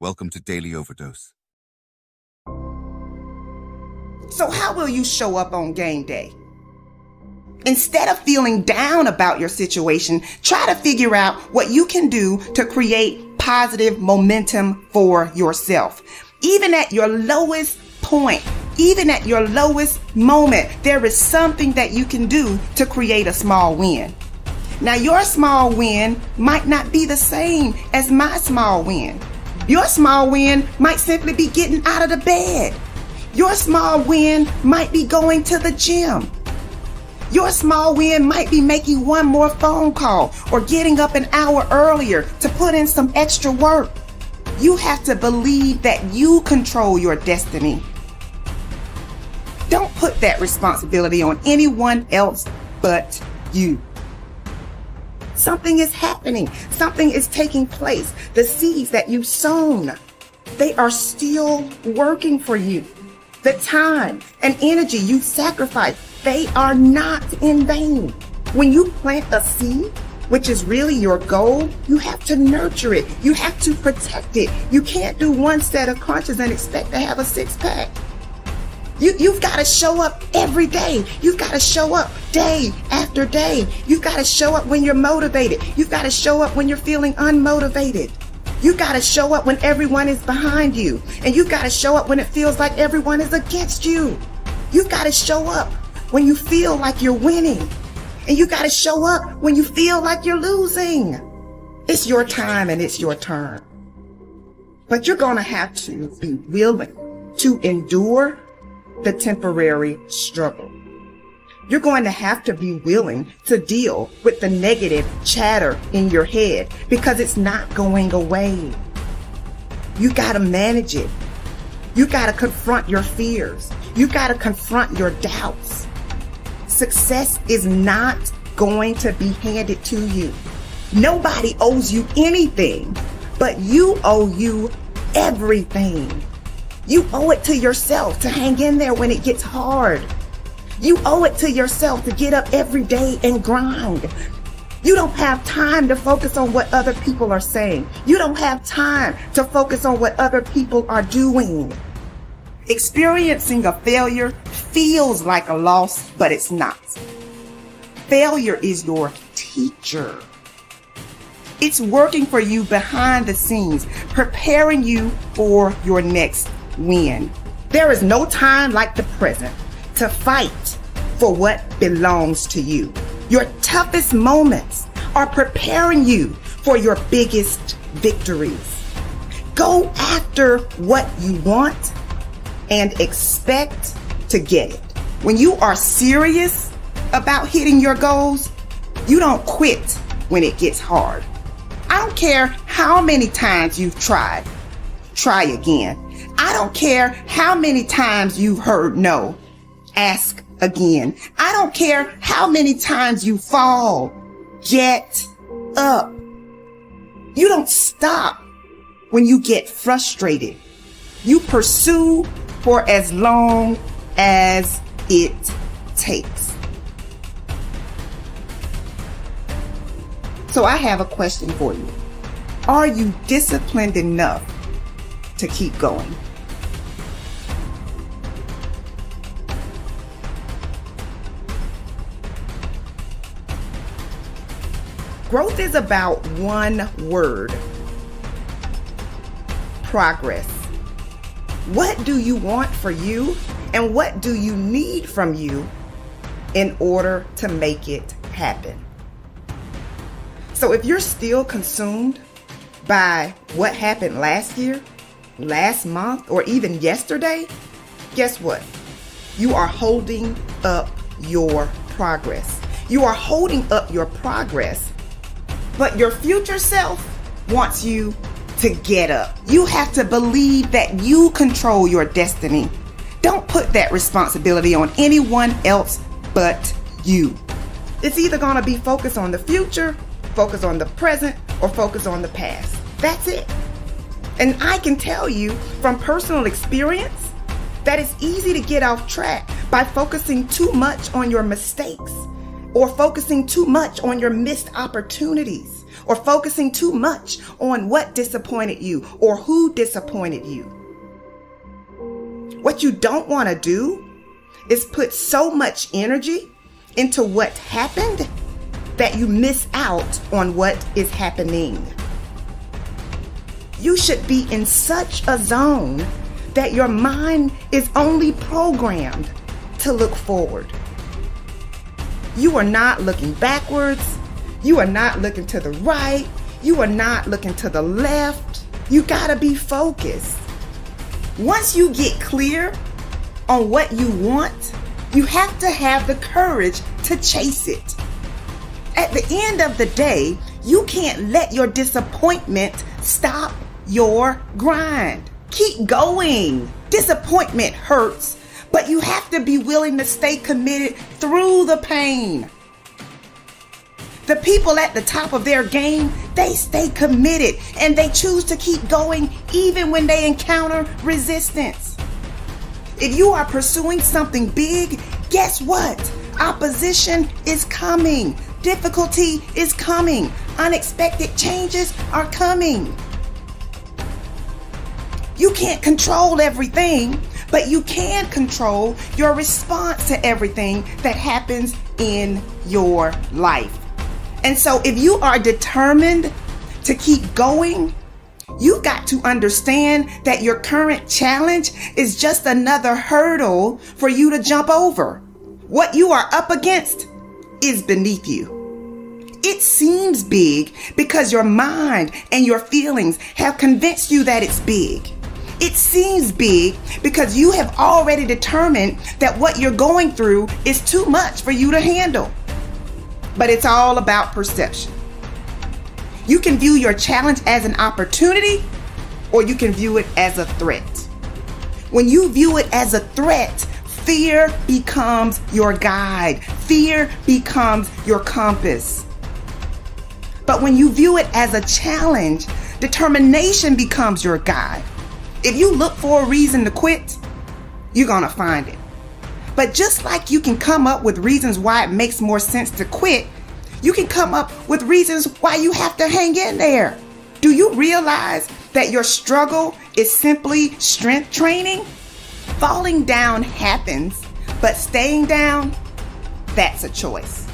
Welcome to Daily Overdose. So, how will you show up on game day? Instead of feeling down about your situation, try to figure out what you can do to create positive momentum for yourself. Even at your lowest point, even at your lowest moment, there is something that you can do to create a small win. Now, your small win might not be the same as my small win. Your small win might simply be getting out of the bed. Your small win might be going to the gym. Your small win might be making one more phone call or getting up an hour earlier to put in some extra work. You have to believe that you control your destiny. Don't put that responsibility on anyone else but you. Something is happening. Something is taking place. The seeds that you've sown, they are still working for you. The time and energy you sacrifice, they are not in vain. When you plant a seed, which is really your goal, you have to nurture it. You have to protect it. You can't do one set of crunches and expect to have a six pack. You, you've got to show up every day. You've got to show up day after day. You've got to show up when you're motivated. You've got to show up when you're feeling unmotivated. You've got to show up when everyone is behind you. And you've got to show up when it feels like everyone is against you. You've got to show up when you feel like you're winning. And you've got to show up when you feel like you're losing. It's your time and it's your turn. But you're going to have to be willing to endure the temporary struggle. You're going to have to be willing to deal with the negative chatter in your head because it's not going away. You got to manage it. You got to confront your fears. You got to confront your doubts. Success is not going to be handed to you. Nobody owes you anything, but you owe you everything. You owe it to yourself to hang in there when it gets hard. You owe it to yourself to get up every day and grind. You don't have time to focus on what other people are saying. You don't have time to focus on what other people are doing. Experiencing a failure feels like a loss, but it's not. Failure is your teacher. It's working for you behind the scenes, preparing you for your next win. There is no time like the present to fight for what belongs to you. Your toughest moments are preparing you for your biggest victories. Go after what you want and expect to get it. When you are serious about hitting your goals, you don't quit when it gets hard. I don't care how many times you've tried, try again. I don't care how many times you've heard no. Ask again. I don't care how many times you fall. Get up. You don't stop when you get frustrated. You pursue for as long as it takes. So I have a question for you. Are you disciplined enough to keep going? Growth is about one word progress. What do you want for you, and what do you need from you in order to make it happen? So, if you're still consumed by what happened last year, last month, or even yesterday, guess what? You are holding up your progress. You are holding up your progress but your future self wants you to get up. You have to believe that you control your destiny. Don't put that responsibility on anyone else but you. It's either going to be focus on the future, focus on the present, or focus on the past. That's it. And I can tell you from personal experience that it's easy to get off track by focusing too much on your mistakes or focusing too much on your missed opportunities or focusing too much on what disappointed you or who disappointed you. What you don't want to do is put so much energy into what happened that you miss out on what is happening. You should be in such a zone that your mind is only programmed to look forward. You are not looking backwards. You are not looking to the right. You are not looking to the left. You gotta be focused. Once you get clear on what you want, you have to have the courage to chase it. At the end of the day, you can't let your disappointment stop your grind. Keep going. Disappointment hurts, but you have to be willing to stay committed through the pain. The people at the top of their game, they stay committed and they choose to keep going even when they encounter resistance. If you are pursuing something big, guess what? Opposition is coming. Difficulty is coming. Unexpected changes are coming. You can't control everything, but you can control your response to everything that happens in your life. And so if you are determined to keep going, You've got to understand that your current challenge is just another hurdle for you to jump over. What you are up against is beneath you. It seems big because your mind and your feelings have convinced you that it's big. It seems big because you have already determined that what you're going through is too much for you to handle. But it's all about perception. You can view your challenge as an opportunity or you can view it as a threat. When you view it as a threat, fear becomes your guide, fear becomes your compass. But when you view it as a challenge, determination becomes your guide. If you look for a reason to quit, you're going to find it. But just like you can come up with reasons why it makes more sense to quit, you can come up with reasons why you have to hang in there. Do you realize that your struggle is simply strength training? Falling down happens, but staying down, that's a choice.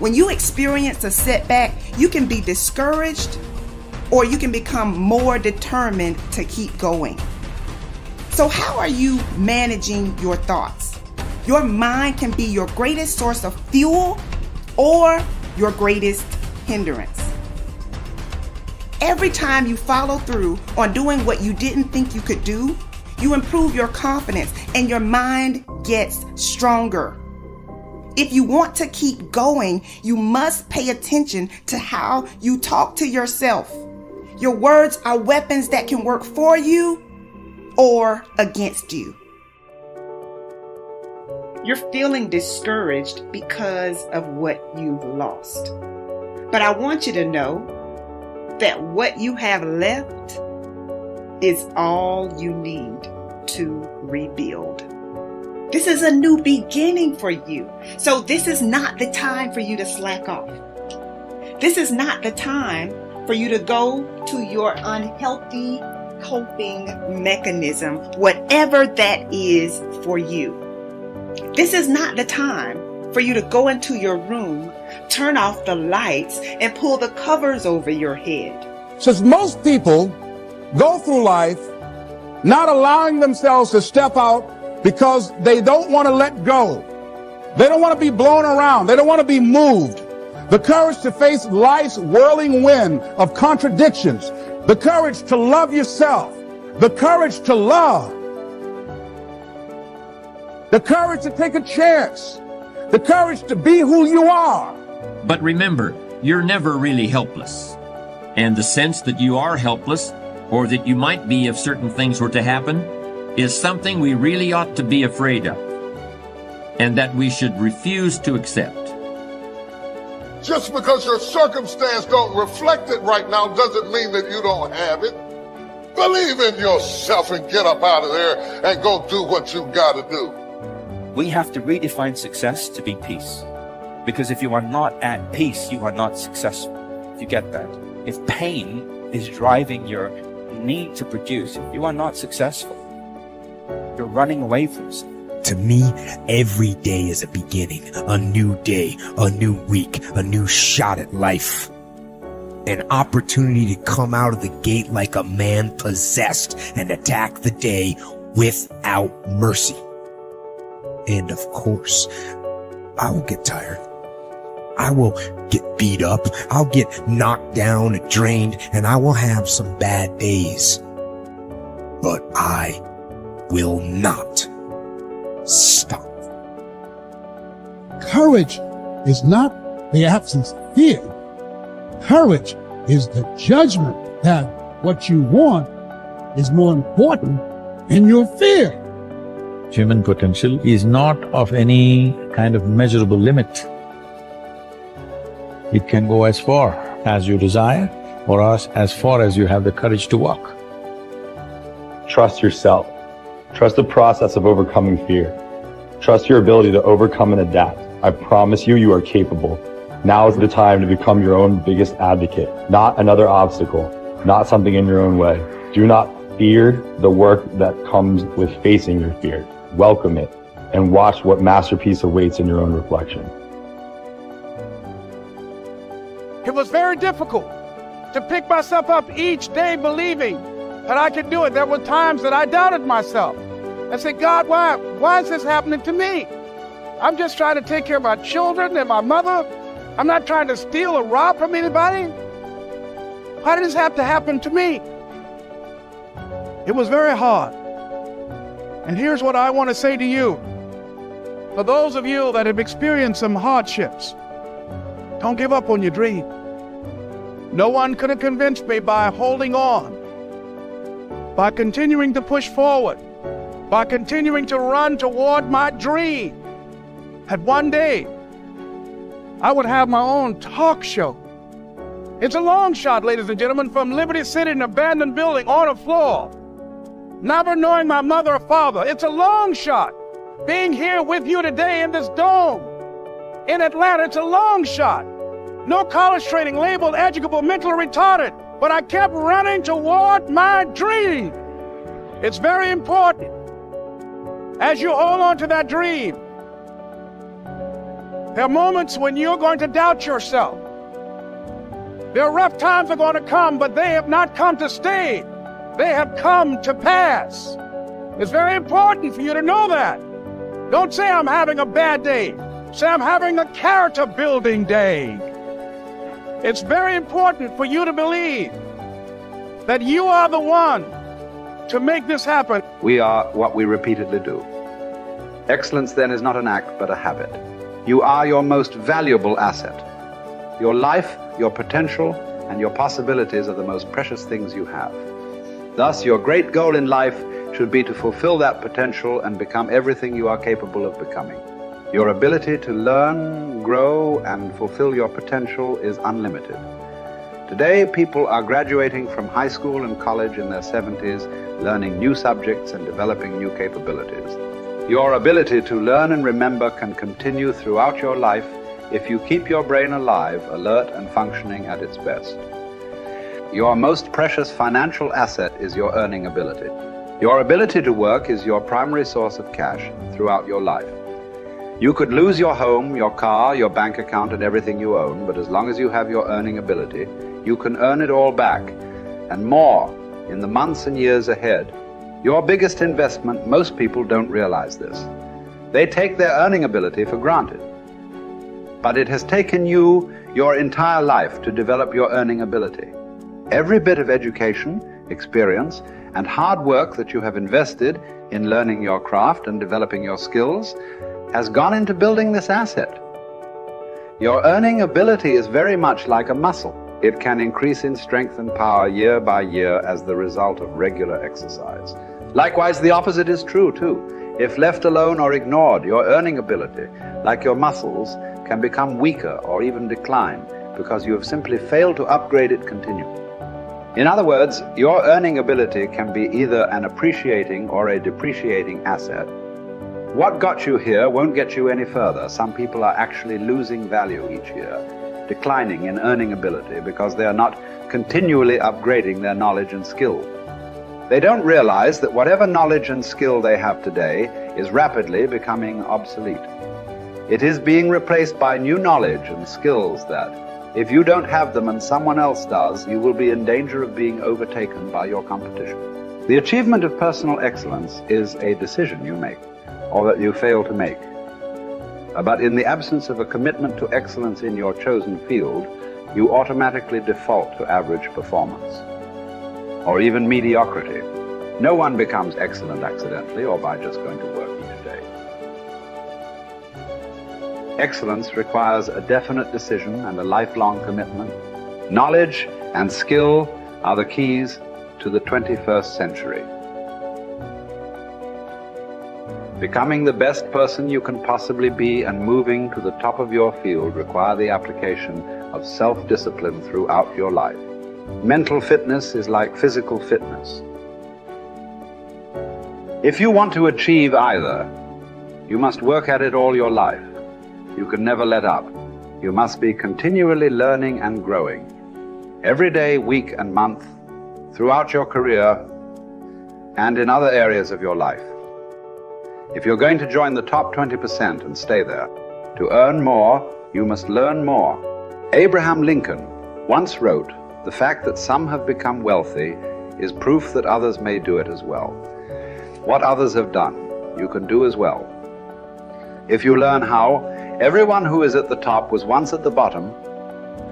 When you experience a setback, you can be discouraged or you can become more determined to keep going. So, how are you managing your thoughts? Your mind can be your greatest source of fuel or your greatest hindrance. Every time you follow through on doing what you didn't think you could do, you improve your confidence and your mind gets stronger. If you want to keep going, you must pay attention to how you talk to yourself. Your words are weapons that can work for you or against you. You're feeling discouraged because of what you've lost. But I want you to know that what you have left is all you need to rebuild. This is a new beginning for you. So, this is not the time for you to slack off. This is not the time for you to go to your unhealthy coping mechanism, whatever that is for you. This is not the time for you to go into your room, turn off the lights, and pull the covers over your head. Since most people go through life not allowing themselves to step out because they don't want to let go. They don't want to be blown around. They don't want to be moved. The courage to face life's whirling wind of contradictions. The courage to love yourself. The courage to love. The courage to take a chance. The courage to be who you are. But remember, you're never really helpless. And the sense that you are helpless, or that you might be if certain things were to happen, is something we really ought to be afraid of, and that we should refuse to accept. Just because your circumstance don't reflect it right now doesn't mean that you don't have it. Believe in yourself and get up out of there and go do what you got to do. We have to redefine success to be peace. Because if you are not at peace, you are not successful. You get that? If pain is driving your need to produce, if you are not successful, you're running away from something. To me, every day is a beginning, a new day, a new week, a new shot at life. An opportunity to come out of the gate like a man possessed and attack the day without mercy. And of course, I will get tired. I will get beat up. I'll get knocked down and drained and I will have some bad days. But I will not stop. Courage is not the absence of fear. Courage is the judgment that what you want is more important than your fear. Human potential is not of any kind of measurable limit. It can go as far as you desire or as, as far as you have the courage to walk. Trust yourself. Trust the process of overcoming fear. Trust your ability to overcome and adapt. I promise you, you are capable. Now is the time to become your own biggest advocate, not another obstacle, not something in your own way. Do not fear the work that comes with facing your fear. Welcome it and watch what masterpiece awaits in your own reflection. It was very difficult to pick myself up each day believing that I could do it. There were times that I doubted myself. I said, God, why, why is this happening to me? I'm just trying to take care of my children and my mother. I'm not trying to steal or rob from anybody. Why did this have to happen to me? It was very hard. And here's what I want to say to you. For those of you that have experienced some hardships, don't give up on your dream. No one could have convinced me by holding on, by continuing to push forward, by continuing to run toward my dream. That one day I would have my own talk show. It's a long shot, ladies and gentlemen, from Liberty City, an abandoned building on a floor. Never knowing my mother or father. It's a long shot. Being here with you today in this dome in Atlanta, it's a long shot. No college training, labeled educable, mentally retarded, but I kept running toward my dream. It's very important as you hold on to that dream. There are moments when you're going to doubt yourself. There are rough times are going to come, but they have not come to stay. They have come to pass. It's very important for you to know that. Don't say I'm having a bad day. Say I'm having a character building day. It's very important for you to believe that you are the one to make this happen. We are what we repeatedly do. Excellence then is not an act, but a habit. You are your most valuable asset. Your life, your potential, and your possibilities are the most precious things you have. Thus, your great goal in life should be to fulfill that potential and become everything you are capable of becoming. Your ability to learn, grow, and fulfill your potential is unlimited. Today, people are graduating from high school and college in their 70s, learning new subjects and developing new capabilities. Your ability to learn and remember can continue throughout your life if you keep your brain alive, alert, and functioning at its best. Your most precious financial asset is your earning ability. Your ability to work is your primary source of cash throughout your life. You could lose your home, your car, your bank account, and everything you own, but as long as you have your earning ability, you can earn it all back and more in the months and years ahead. Your biggest investment, most people don't realize this. They take their earning ability for granted. But it has taken you your entire life to develop your earning ability. Every bit of education, experience, and hard work that you have invested in learning your craft and developing your skills has gone into building this asset. Your earning ability is very much like a muscle. It can increase in strength and power year by year as the result of regular exercise. Likewise, the opposite is true too. If left alone or ignored, your earning ability, like your muscles, can become weaker or even decline because you have simply failed to upgrade it continually. In other words, your earning ability can be either an appreciating or a depreciating asset, What got you here won't get you any further. Some people are actually losing value each year, declining in earning ability because they are not continually upgrading their knowledge and skill. They don't realize that whatever knowledge and skill they have today is rapidly becoming obsolete. It is being replaced by new knowledge and skills that, if you don't have them and someone else does, you will be in danger of being overtaken by your competition. The achievement of personal excellence is a decision you make or that you fail to make. Uh, But in the absence of a commitment to excellence in your chosen field, you automatically default to average performance or even mediocrity. No one becomes excellent accidentally or by just going to work each day. Excellence requires a definite decision and a lifelong commitment. Knowledge and skill are the keys to the 21st century. Becoming the best person you can possibly be and moving to the top of your field require the application of self-discipline throughout your life. Mental fitness is like physical fitness. If you want to achieve either, you must work at it all your life. You can never let up. You must be continually learning and growing. Every day, week, and month, throughout your career, and in other areas of your life. If you're going to join the top 20% and stay there, to earn more, you must learn more. Abraham Lincoln once wrote, The fact that some have become wealthy is proof that others may do it as well. What others have done, you can do as well. If you learn how, everyone who is at the top was once at the bottom.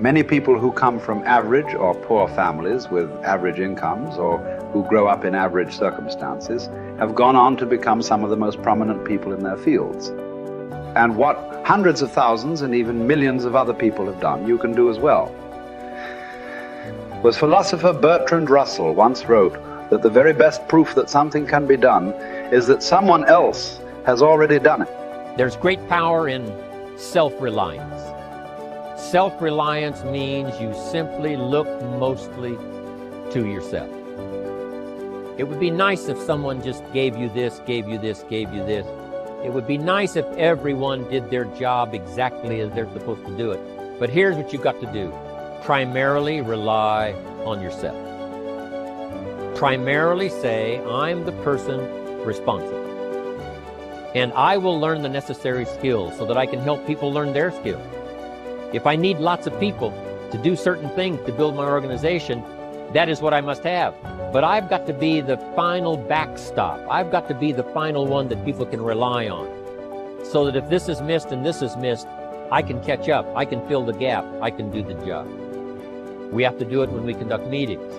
Many people who come from average or poor families with average incomes or who grow up in average circumstances have gone on to become some of the most prominent people in their fields. And what hundreds of thousands and even millions of other people have done, you can do as well. Was philosopher Bertrand Russell once wrote that the very best proof that something can be done is that someone else has already done it. There's great power in self reliance. Self reliance means you simply look mostly to yourself. It would be nice if someone just gave you this, gave you this, gave you this. It would be nice if everyone did their job exactly as they're supposed to do it. But here's what you've got to do primarily rely on yourself. Primarily say, I'm the person responsible. And I will learn the necessary skills so that I can help people learn their skills. If I need lots of people to do certain things to build my organization, that is what I must have. But I've got to be the final backstop. I've got to be the final one that people can rely on. So that if this is missed and this is missed, I can catch up. I can fill the gap. I can do the job. We have to do it when we conduct meetings.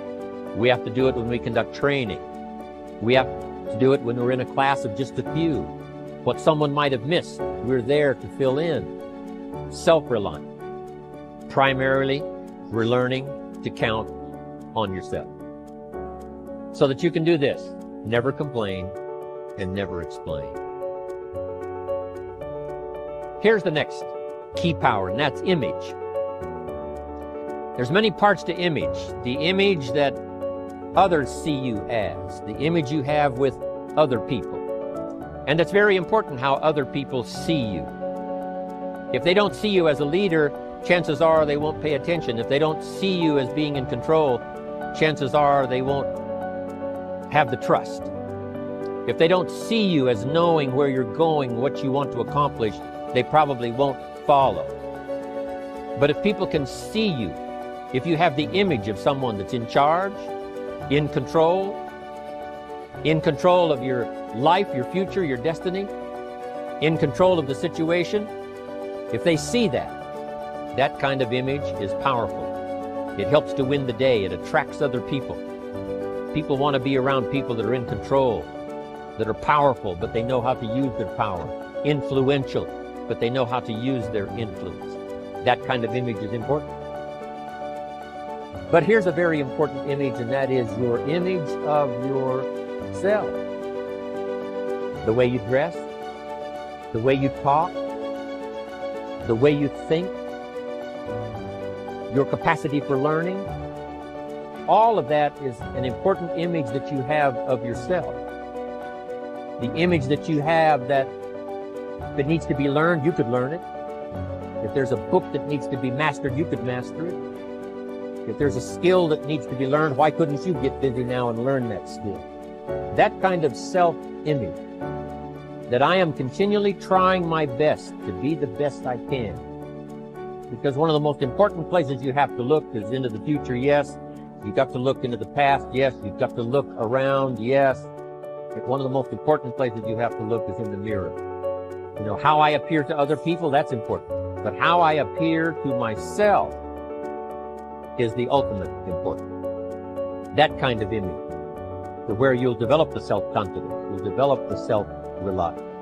We have to do it when we conduct training. We have to do it when we're in a class of just a few. What someone might have missed, we're there to fill in. Self reliant. Primarily, we're learning to count on yourself. So that you can do this never complain and never explain. Here's the next key power, and that's image. There's many parts to image. The image that others see you as, the image you have with other people. And it's very important how other people see you. If they don't see you as a leader, chances are they won't pay attention. If they don't see you as being in control, chances are they won't have the trust. If they don't see you as knowing where you're going, what you want to accomplish, they probably won't follow. But if people can see you, if you have the image of someone that's in charge, in control, in control of your life, your future, your destiny, in control of the situation, if they see that, that kind of image is powerful. It helps to win the day. It attracts other people. People want to be around people that are in control, that are powerful, but they know how to use their power, influential, but they know how to use their influence. That kind of image is important. But here's a very important image, and that is your image of yourself. The way you dress, the way you talk, the way you think, your capacity for learning. All of that is an important image that you have of yourself. The image that you have that If it needs to be learned, you could learn it. If there's a book that needs to be mastered, you could master it. If there's a skill that needs to be learned, why couldn't you get busy now and learn that skill? That kind of self-image, that I am continually trying my best to be the best I can. Because one of the most important places you have to look is into the future, yes. You've got to look into the past, yes. You've got to look around, yes. But one of the most important places you have to look is in the mirror. You know, how I appear to other people, that's important. But how I appear to myself is the ultimate important. That kind of image, to where you'll develop the self-confidence, you'll develop the self-reliance.